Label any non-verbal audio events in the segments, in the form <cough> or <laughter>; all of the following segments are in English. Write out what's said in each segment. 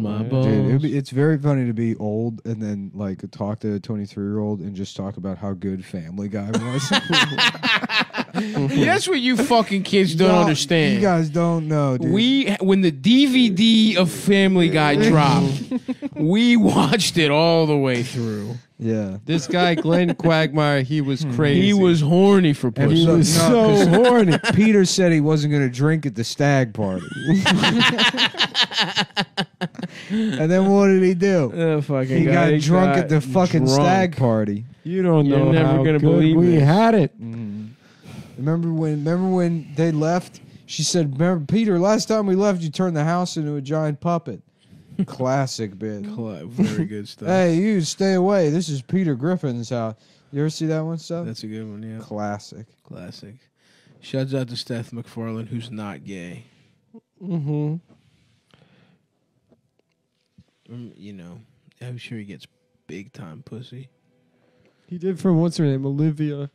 my Dude, it'd be, it's very funny to be old and then like talk to a 23 year old and just talk about how good Family Guy was. <laughs> <laughs> That's what you fucking kids don't Y'all- understand. You guys don't know, dude. We when the DVD of Family Guy dropped, <laughs> we watched it all the way through. yeah. This guy, Glenn <laughs> Quagmire, he was hmm. crazy. He was horny for And pussy. so- was no, so 'cause <laughs> horny. Peter said he wasn't going to drink at the stag party. and then what did he do? Oh, fucking He got guy drunk got at the fucking drunk. stag party. You don't You're know never how gonna good believe we this. had it. Mm. Remember when? Remember when they left? She said, "Remember, Peter? Last time we left, you turned the house into a giant puppet." <laughs> Classic bit. Cla- Very good <laughs> stuff. Hey, you stay away. This is Peter Griffin's house. You ever see that one stuff? That's a good one. Yeah, Classic. classic. Shouts out to Steph MacFarlane, who's not gay. Mm-hmm. Um, you know, I'm sure he gets big time pussy. He did from what's her name, Olivia.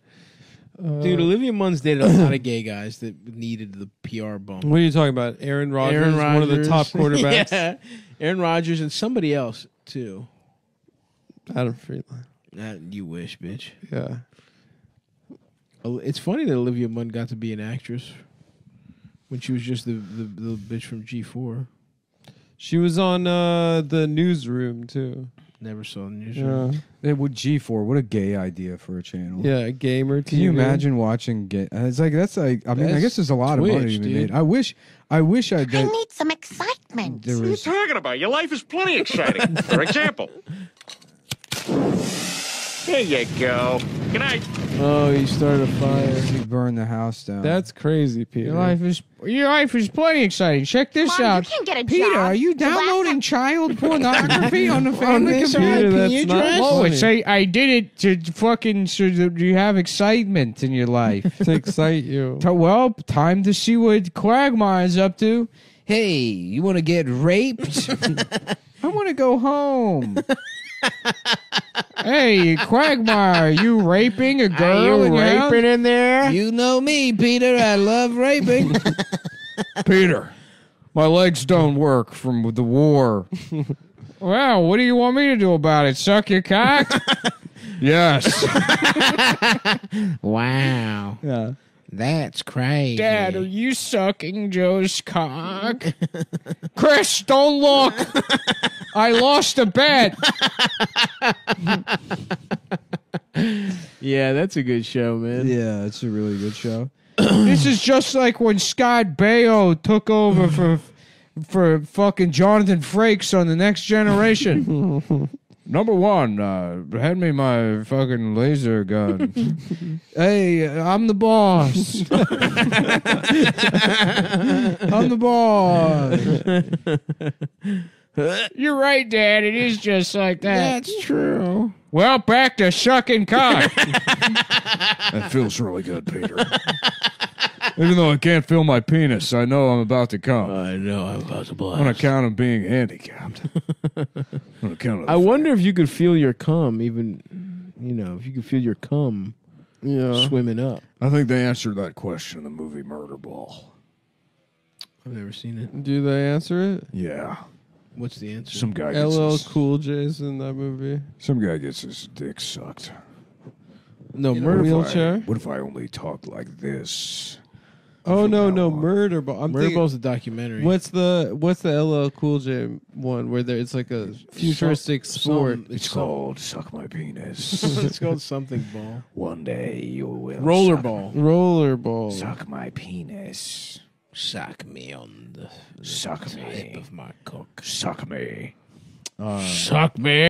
Uh, Dude, Olivia Munn's dated a lot of gay guys that needed the PR bump. what are you talking about? Aaron Rodgers, Aaron one of the Rodgers. top <laughs> quarterbacks. yeah. Aaron Rodgers and somebody else too. Adam Friedland. Uh, you wish, bitch. Yeah. Oh, It's funny that Olivia Munn got to be an actress when she was just the the, the bitch from G4. She was on uh, the newsroom too. Never saw the news. Yeah. It would G4. What a gay idea for a channel. Yeah, gamer. Can you TV. imagine watching gay? uh, It's like that's like I mean I guess there's a lot of money Twitch, to be dude. made. I wish I wish I I need some excitement. There What are you was talking about? Your life is plenty exciting. For example. <laughs> There you go. Good night. Oh, you started a fire. he burned the house down. That's crazy, Peter. your life is your life is plenty exciting. Check this Mom, you out. can't get a Peter, job. are you downloading child pornography on the <laughs> family this computer? IP That's address? not Whoa, funny. I did it to fucking so that you have excitement in your life. <laughs> to excite you. So, well, time to see what Quagmire's up to. Hey, you want to get raped? <laughs> I want to go home. Hey, Quagmire, you raping a girl? in your house? in there? You know me, Peter. I love raping. <laughs> Peter, my legs don't work from the war. well, what do you want me to do about it? Suck your cock? <laughs> yes. <laughs> Wow, Yeah. That's crazy. Dad, are you sucking Joe's cock? <laughs> Chris, don't look. <laughs> I lost a bet. yeah, that's a good show, man. Yeah, it's a really good show. <clears throat> this is just like when Scott Baio took over for for fucking Jonathan Frakes on the Next Generation. <laughs> Number one, uh, hand me my fucking laser gun. <laughs> hey, I'm the boss. <laughs> I'm the boss. <laughs> You're right, Dad. It is just like that. That's true. Well, back to sucking cock. that feels really good, Peter. Even though I can't feel my penis, I know I'm about to come. I know I'm about to blast. on account of being handicapped. <laughs> on account of I wonder if you could feel your cum, even you know, if you could feel your cum Yeah. swimming up. I think they answered that question in the movie Murderball. I've never seen it. Do they answer it? Yeah, What's the answer? some guy gets LL his, Cool J's in that movie. some guy gets his dick sucked. no In a murder. wheelchair? What if I only talked like this? Oh no, no, murder ball. I'm thinking, Murderball's a documentary. what's the what's the LL Cool J one where there it's like a futuristic sport? Something- It's some- called "Suck My Penis." <laughs> it's called something ball. One day you will Rollerball. Rollerball. Suck, suck my penis. Suck me on the, the Suck tip me. of my cock. Suck me. Uh, suck me.